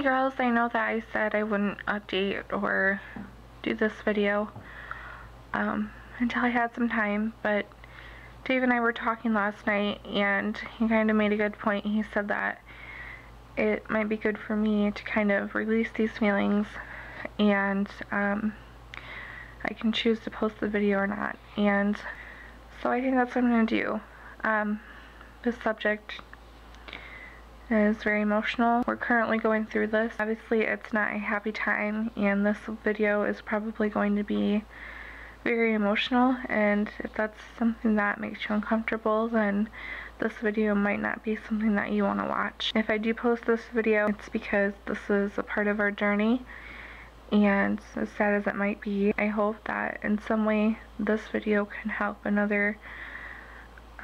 Hey girls, I know that I said I wouldn't update or do this video um, until I had some time, but Dave and I were talking last night and he kind of made a good point. He said that it might be good for me to kind of release these feelings and um, I can choose to post the video or not. And so I think that's what I'm going to do. Um, this subject is very emotional. We're currently going through this. Obviously it's not a happy time and this video is probably going to be very emotional and if that's something that makes you uncomfortable then this video might not be something that you want to watch. If I do post this video it's because this is a part of our journey and as sad as it might be I hope that in some way this video can help another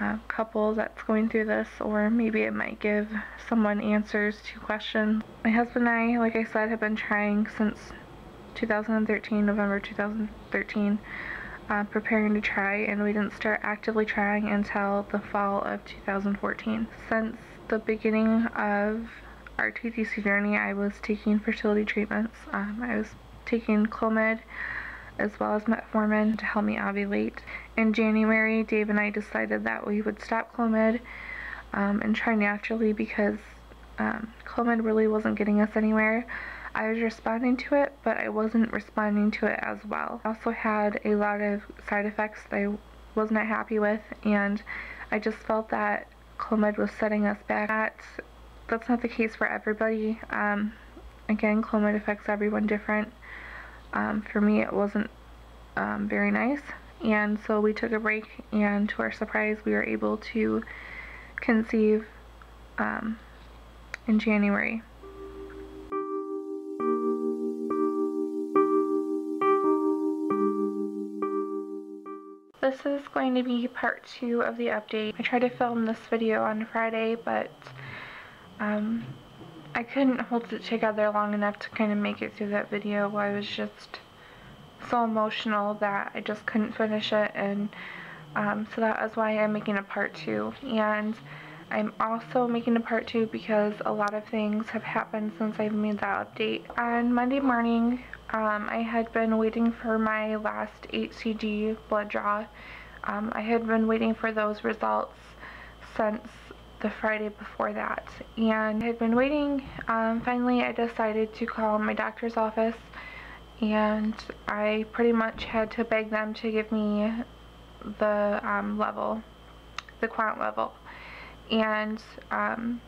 uh, couple that's going through this or maybe it might give someone answers to questions. My husband and I, like I said, have been trying since 2013, November 2013, uh, preparing to try and we didn't start actively trying until the fall of 2014. Since the beginning of our TTC journey I was taking fertility treatments. Um, I was taking Clomid as well as metformin to help me ovulate. In January, Dave and I decided that we would stop Clomid um, and try naturally because um, Clomid really wasn't getting us anywhere. I was responding to it, but I wasn't responding to it as well. I also had a lot of side effects that I was not happy with, and I just felt that Clomid was setting us back. That, that's not the case for everybody. Um, again, Clomid affects everyone different. Um, for me, it wasn't um, very nice, and so we took a break, and to our surprise, we were able to conceive um, in January. This is going to be part two of the update. I tried to film this video on Friday, but um, I couldn't hold it together long enough to kind of make it through that video. I was just so emotional that I just couldn't finish it and um, so that is why I'm making a part two and I'm also making a part two because a lot of things have happened since I've made that update. On Monday morning um, I had been waiting for my last HCG blood draw. Um, I had been waiting for those results since the Friday before that. And I had been waiting um, finally I decided to call my doctor's office and I pretty much had to beg them to give me the um, level the quant level. And um,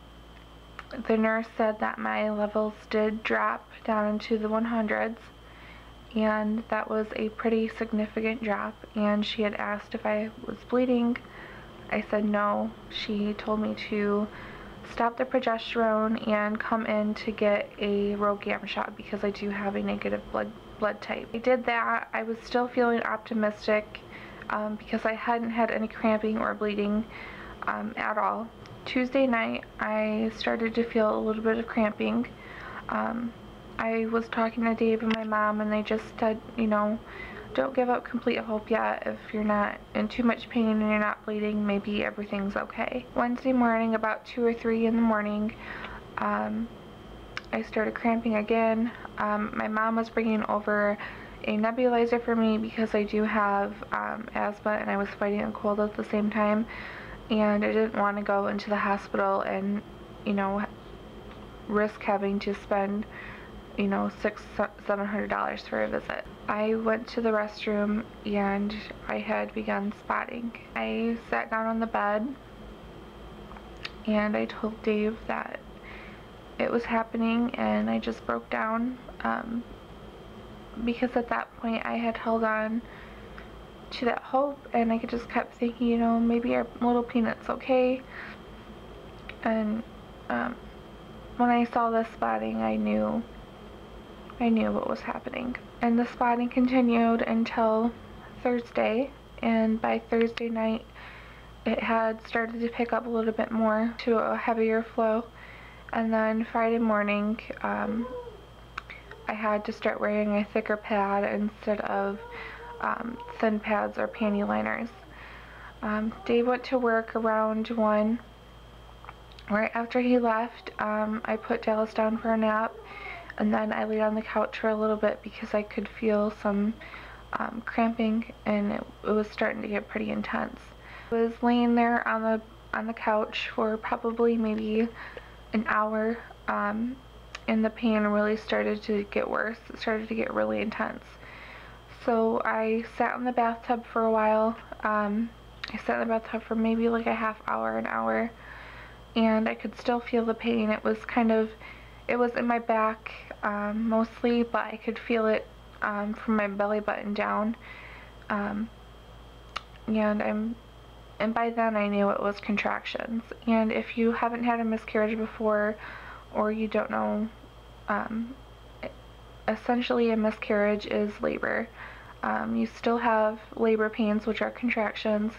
the nurse said that my levels did drop down into the 100s and that was a pretty significant drop and she had asked if I was bleeding I said no. She told me to stop the progesterone and come in to get a RhoGAM shot because I do have a negative blood blood type. I did that. I was still feeling optimistic um, because I hadn't had any cramping or bleeding um, at all. Tuesday night I started to feel a little bit of cramping. Um, I was talking to Dave and my mom and they just said, you know, don't give up complete hope yet if you're not in too much pain and you're not bleeding. Maybe everything's okay. Wednesday morning, about 2 or 3 in the morning, um, I started cramping again. Um, my mom was bringing over a nebulizer for me because I do have um, asthma and I was fighting a cold at the same time and I didn't want to go into the hospital and you know risk having to spend you know, six, seven hundred dollars for a visit. I went to the restroom and I had begun spotting. I sat down on the bed and I told Dave that it was happening and I just broke down um, because at that point I had held on to that hope and I could just kept thinking, you know, maybe our little peanut's okay. And um, when I saw the spotting, I knew I knew what was happening. And the spotting continued until Thursday, and by Thursday night, it had started to pick up a little bit more to a heavier flow. And then Friday morning, um, I had to start wearing a thicker pad instead of um, thin pads or panty liners. Um, Dave went to work around 1 right after he left, um, I put Dallas down for a nap and then I laid on the couch for a little bit because I could feel some um, cramping and it, it, was starting to get pretty intense. I was laying there on the on the couch for probably maybe an hour um, and the pain really started to get worse. It started to get really intense. So I sat in the bathtub for a while. Um, I sat in the bathtub for maybe like a half hour, an hour, and I could still feel the pain. It was kind of, it was in my back um, mostly, but I could feel it um, from my belly button down. Um, and I'm, and by then I knew it was contractions. And if you haven't had a miscarriage before, or you don't know, um, essentially a miscarriage is labor. Um, you still have labor pains, which are contractions.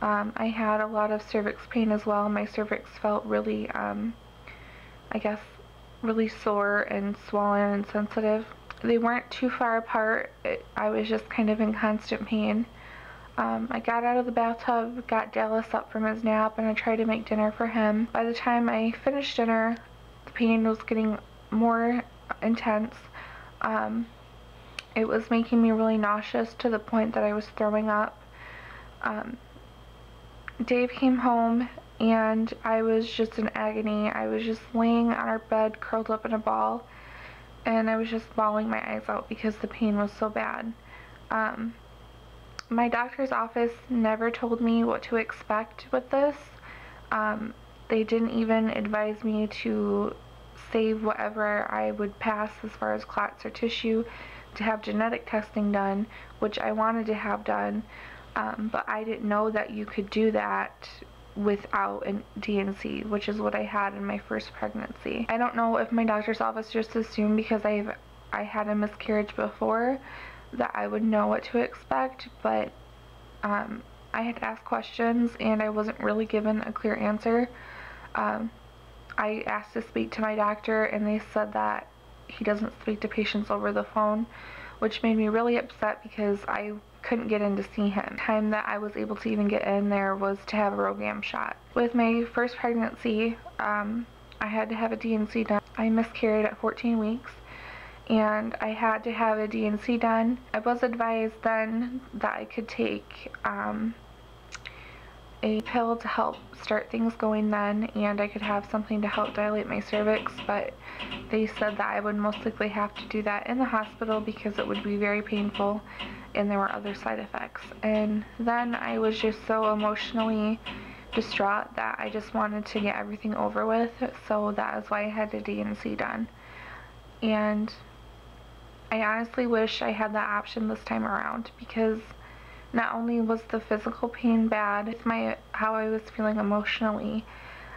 Um, I had a lot of cervix pain as well. My cervix felt really, I guess, really sore and swollen and sensitive. They weren't too far apart. It, I was just kind of in constant pain. Um, I got out of the bathtub, got Dallas up from his nap, and I tried to make dinner for him. By the time I finished dinner, the pain was getting more intense. Um, it was making me really nauseous to the point that I was throwing up. Um, Dave came home and I was just in agony. I was just laying on our bed curled up in a ball and I was just bawling my eyes out because the pain was so bad. Um, my doctor's office never told me what to expect with this. Um, they didn't even advise me to save whatever I would pass as far as clots or tissue to have genetic testing done, which I wanted to have done. Um, but I didn't know that you could do that without a D&C, which is what I had in my first pregnancy. I don't know if my doctor's office just assumed because I've I had a miscarriage before that I would know what to expect, but um, I had asked questions and I wasn't really given a clear answer. Um, I asked to speak to my doctor and they said that he doesn't speak to patients over the phone, which made me really upset because I couldn't get in to see him. The time that I was able to even get in there was to have a RhoGAM shot. With my first pregnancy, um, I had to have a D&C done. I miscarried at 14 weeks and I had to have a D&C done. I was advised then that I could take um, a pill to help start things going then and I could have something to help dilate my cervix but they said that I would most likely have to do that in the hospital because it would be very painful and there were other side effects and then I was just so emotionally distraught that I just wanted to get everything over with so that is why I had the D&C done and I honestly wish I had that option this time around because not only was the physical pain bad, it's my how I was feeling emotionally.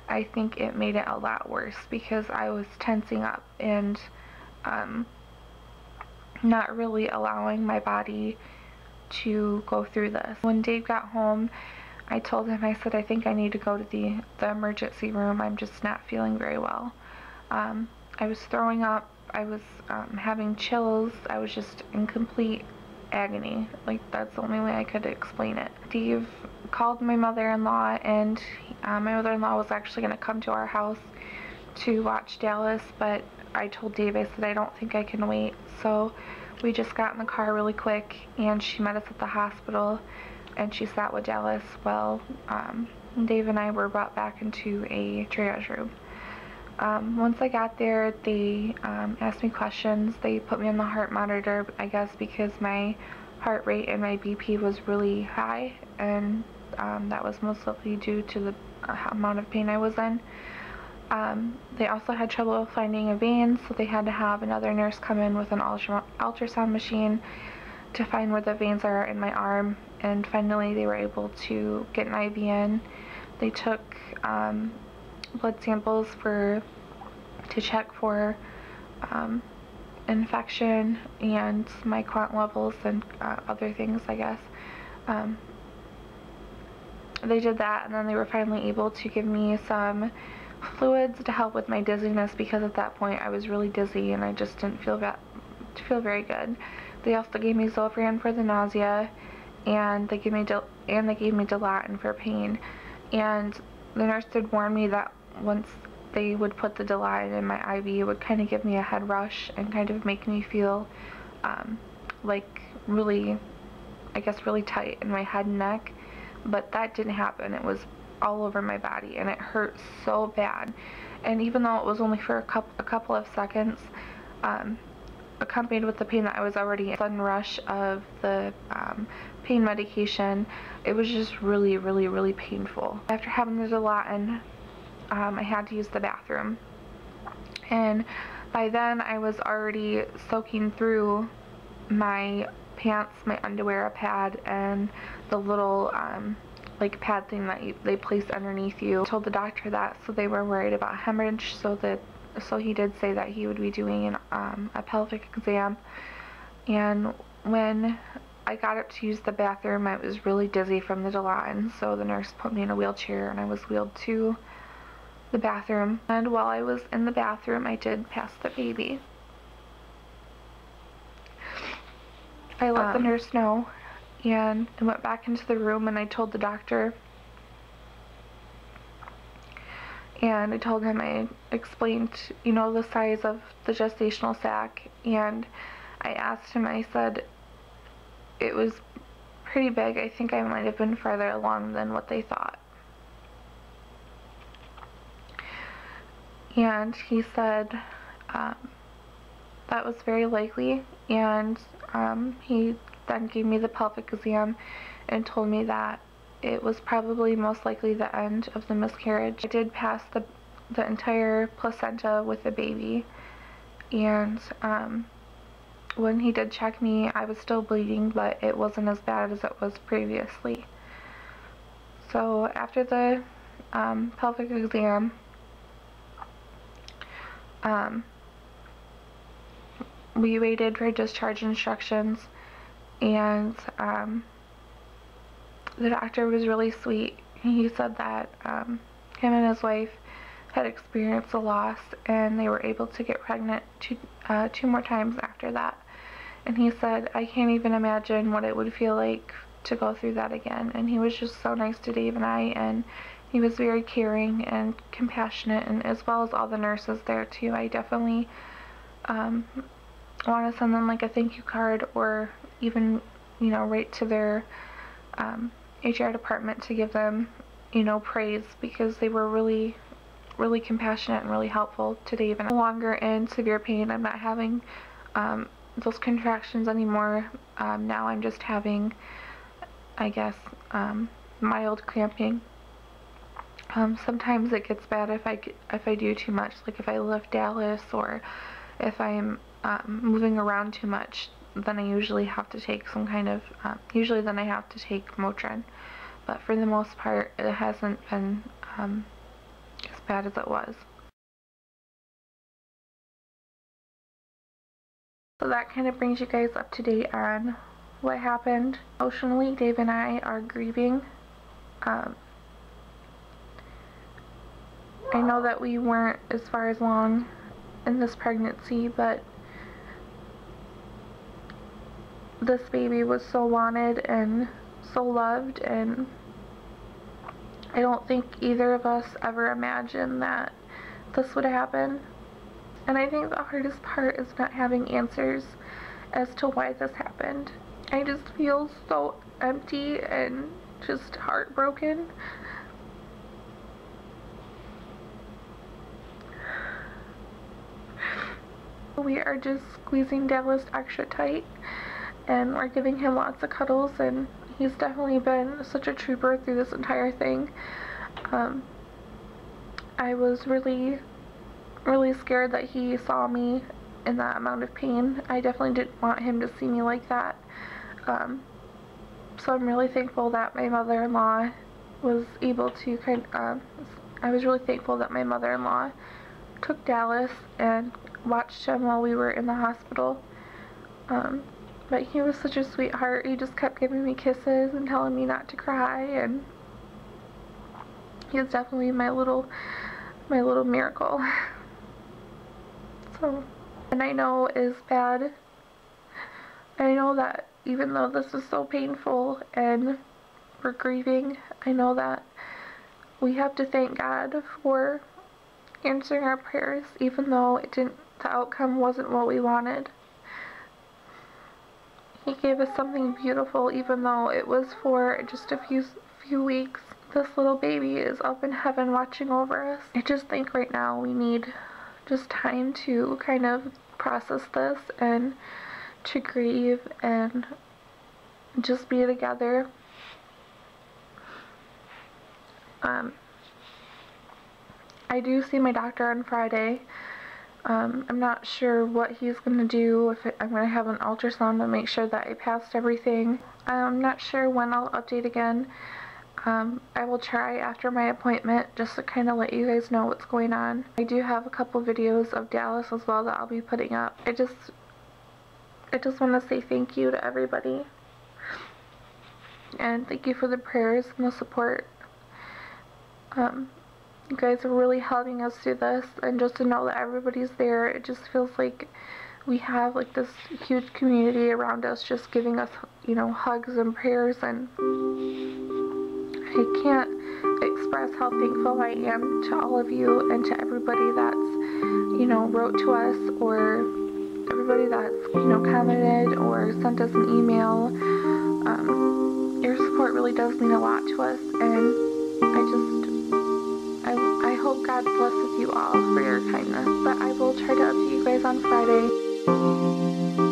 I think it made it a lot worse because I was tensing up and um, not really allowing my body to go through this. When Dave got home, I told him, I said, I think I need to go to the, the emergency room. I'm just not feeling very well. Um, I was throwing up. I was um, having chills. I was just in complete agony. Like, that's the only way I could explain it. Dave called my mother-in-law, and uh, my mother-in-law was actually going to come to our house to watch Dallas, but I told Dave, that I don't think I can wait. So we just got in the car really quick, and she met us at the hospital, and she sat with Dallas while um, Dave and I were brought back into a triage room. Um, once I got there, they um, asked me questions. They put me on the heart monitor, I guess because my heart rate and my BP was really high, and um, that was most likely due to the uh, amount of pain I was in. Um, they also had trouble finding a vein, so they had to have another nurse come in with an ultra ultrasound machine to find where the veins are in my arm, and finally they were able to get an IV in. They took um, blood samples for to check for um, infection and my quant levels and uh, other things I guess um, they did that and then they were finally able to give me some fluids to help with my dizziness because at that point I was really dizzy and I just didn't feel that feel very good they also gave me Zofran for the nausea and they gave me and they gave me Dilaudid for pain and the nurse did warn me that once they would put the Dilaudid in my IV, it would kind of give me a head rush and kind of make me feel um, like really, I guess, really tight in my head and neck. But that didn't happen. It was all over my body and it hurt so bad. And even though it was only for a couple, a couple of seconds, um, accompanied with the pain that I was already in, sudden rush of the um, pain medication, it was just really, really, really painful. After having the Dilaudid, um, I had to use the bathroom. And by then I was already soaking through my pants, my underwear, a pad, and the little um, like pad thing that you, they place underneath you. I told the doctor that so they were worried about hemorrhage so that so he did say that he would be doing an, um, a pelvic exam and when I got up to use the bathroom I was really dizzy from the Dilaudid so the nurse put me in a wheelchair and I was wheeled to the bathroom and while I was in the bathroom I did pass the baby. I let um, the nurse know and I went back into the room and I told the doctor and I told him I explained, you know, the size of the gestational sac and I asked him, I said it was pretty big. I think I might have been farther along than what they thought. And he said um, that was very likely and um, he then gave me the pelvic exam and told me that it was probably most likely the end of the miscarriage. I did pass the, the entire placenta with the baby and um, when he did check me I was still bleeding but it wasn't as bad as it was previously. So after the um, pelvic exam um, we waited for discharge instructions and um, the doctor was really sweet. He said that um, him and his wife had experienced a loss and they were able to get pregnant two, uh, two more times after that. And he said, I can't even imagine what it would feel like to go through that again. And he was just so nice to Dave and I and he was very caring and compassionate and as well as all the nurses there too. I definitely um, want to send them like a thank you card or even, you know, write to their um, HR department to give them, you know, praise because they were really, really compassionate and really helpful to Dave. And I'm no longer in severe pain. I'm not having um, those contractions anymore. Um, now I'm just having, I guess, um, mild cramping. Um, sometimes it gets bad if I if I do too much, like if I lift Dallas or if I'm um, moving around too much then I usually have to take some kind of, uh, usually then I have to take Motrin. But for the most part, it hasn't been um, as bad as it was. So that kind of brings you guys up to date on what happened. Emotionally, Dave and I are grieving. Um, I know that we weren't as far as long in this pregnancy, but this baby was so wanted and so loved and I don't think either of us ever imagined that this would happen. And I think the hardest part is not having answers as to why this happened. I just feel so empty and just heartbroken. We are just squeezing Dallas extra tight and we're giving him lots of cuddles and he's definitely been such a trooper through this entire thing. Um, I was really, really scared that he saw me in that amount of pain. I definitely didn't want him to see me like that. Um, so I'm really thankful that my mother-in-law was able to kind of, um, I was really thankful that my mother-in-law took Dallas and watched him while we were in the hospital. Um, but he was such a sweetheart. He just kept giving me kisses and telling me not to cry and he's definitely my little my little miracle. so and I know is bad. I know that even though this is so painful and we're grieving, I know that we have to thank God for answering our prayers, even though it didn't, the outcome wasn't what we wanted. He gave us something beautiful, even though it was for just a few few weeks. This little baby is up in heaven watching over us. I just think right now we need just time to kind of process this and to grieve and just be together. Um, I do see my doctor on Friday. Um, I'm not sure what he's going to do, if it, I'm going to have an ultrasound to make sure that I passed everything. I'm not sure when I'll update again. Um, I will try after my appointment just to kind of let you guys know what's going on. I do have a couple videos of Dallas as well that I'll be putting up. I just, I just want to say thank you to everybody. And thank you for the prayers and the support. Um, you guys are really helping us through this. And just to know that everybody's there, it just feels like we have like this huge community around us just giving us, you know, hugs and prayers. And I can't express how thankful I am to all of you and to everybody that's, you know, wrote to us or everybody that's, you know, commented or sent us an email. Um, your support really does mean a lot to us. And I just, God blesses you all for your kindness. But I will try to update you guys on Friday.